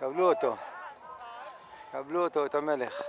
קבלו אותו. קבלו אותו, את המלך.